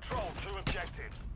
control two objectives.